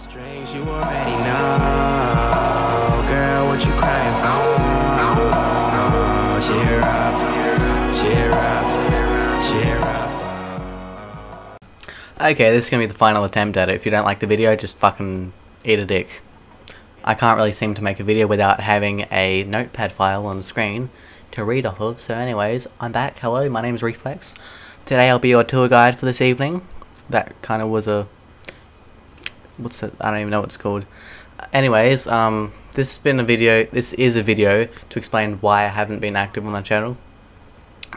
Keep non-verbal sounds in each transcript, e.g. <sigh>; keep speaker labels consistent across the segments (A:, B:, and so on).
A: Strings you already know, girl. What you crying for? Cheer up, cheer up, cheer up.
B: Okay, this is gonna be the final attempt at it. If you don't like the video, just fucking eat a dick. I can't really seem to make a video without having a notepad file on the screen to read off of. So anyways, I'm back. Hello, my name is Refleex. Today I'll be your tour guide for this evening. That kind of was a... What's it? I don't even know what it's called. Anyways, um, this has been a video, this is a video to explain why I haven't been active on the channel.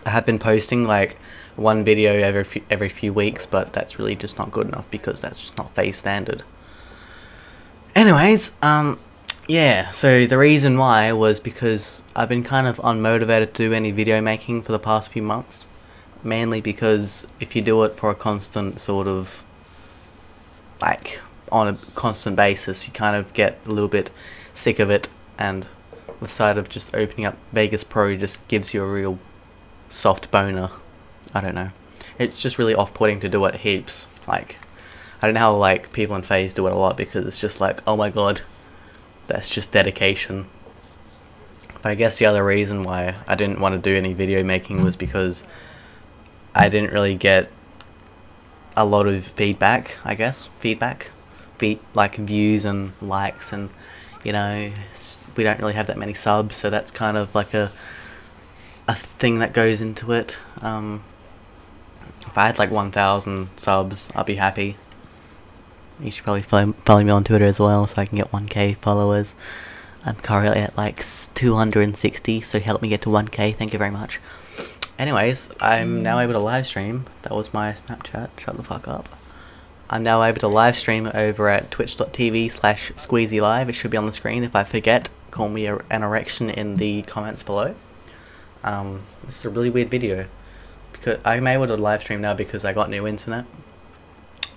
B: I have been posting like one video every few, every few weeks, but that's really just not good enough because that's just not FaZe standard. Anyways, um, yeah, so the reason why was because I've been kind of unmotivated to do any video making for the past few months. Mainly because if you do it for a constant sort of, like, on a constant basis, you kind of get a little bit sick of it, and the sight of just opening up Vegas Pro just gives you a real soft boner. I don't know. It's just really off-putting to do it heaps. Like, I don't know how like people in FaZe do it a lot because it's just like, oh my god, that's just dedication. But I guess the other reason why I didn't want to do any video making was because I didn't really get a lot of feedback. I guess feedback, Fe- like views and likes, and you know, we don't really have that many subs, so that's kind of like a a thing that goes into it. Um, if I had like 1,000 subs, I'd be happy. You should probably follow, follow me on Twitter as well so I can get 1k followers. I'm currently at like 260, so help me get to 1k, thank you very much. Anyways, I'm now able to live stream. That was my Snapchat, shut the fuck up. I'm now able to live stream over at twitch.tv slash squeezy live. It should be on the screen. If I forget, call me an erection in the comments below. Um, this is a really weird video because I'm able to live stream now because I got new internet.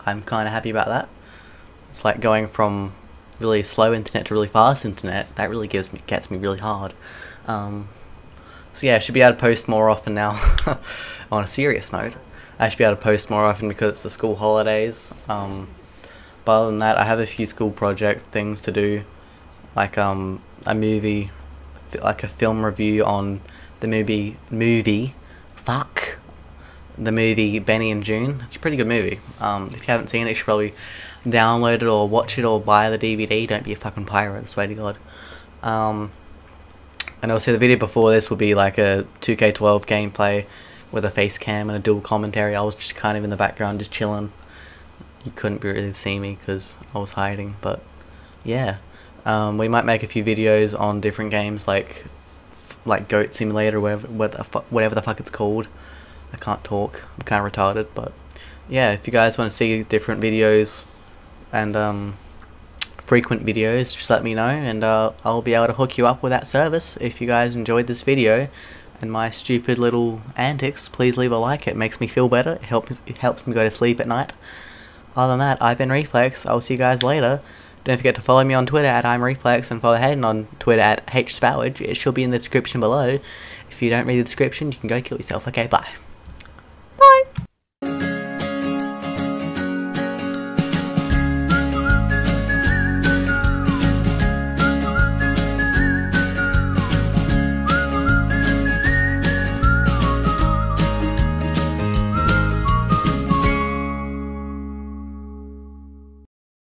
B: I'm kind of happy about that. It's like going from really slow internet to really fast internet. That really gives me gets me really hard. Um, so yeah, I should be able to post more often now. <laughs> on a serious note, I should be able to post more often because it's the school holidays. Um, but other than that, I have a few school project things to do, like um, a movie, like a film review on the movie movie. Fuck the movie Benny and Joon. It's a pretty good movie. Um, if you haven't seen it, you should probably download it or watch it or buy the DVD. Don't be a fucking pirate, swear to God. Um, and also the video before this will be like a 2K12 gameplay with a face cam and a dual commentary. I was just kind of in the background, just chilling. You couldn't really see me because I was hiding, but yeah. Um, we might make a few videos on different games like like Goat Simulator, whatever, whatever the fuck it's called. I can't talk. I'm kind of retarded, but yeah. If you guys want to see different videos and um, frequent videos, just let me know, and uh, I'll be able to hook you up with that service. If you guys enjoyed this video and my stupid little antics, please leave a like. It makes me feel better. It helps it helps me go to sleep at night. Other than that, I've been Refleex. I'll see you guys later. Don't forget to follow me on Twitter at ImRefleex and follow Hayden on Twitter at HSpowage. It should be in the description below. If you don't read the description, you can go kill yourself. Okay, bye. Bye.